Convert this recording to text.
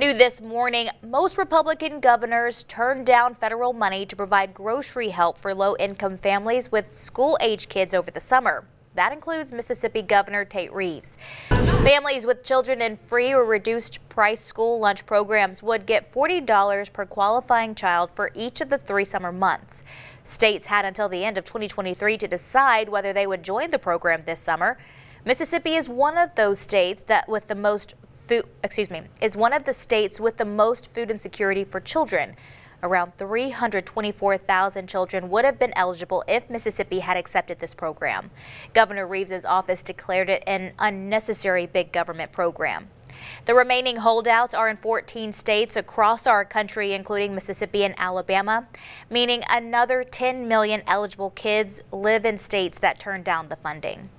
New this morning, most Republican governors turned down federal money to provide grocery help for low-income families with school-age kids over the summer. That includes Mississippi Governor Tate Reeves. Families with children in free or reduced price school lunch programs would get $40 per qualifying child for each of the three summer months. States had until the end of 2023 to decide whether they would join the program this summer. Mississippi is one of those states that with the most food, excuse me, is one of the states with the most food insecurity for children. Around 324,000 children would have been eligible if Mississippi had accepted this program. Governor Reeves's office declared it an unnecessary big government program. The remaining holdouts are in 14 states across our country, including Mississippi and Alabama, meaning another 10 million eligible kids live in states that turned down the funding.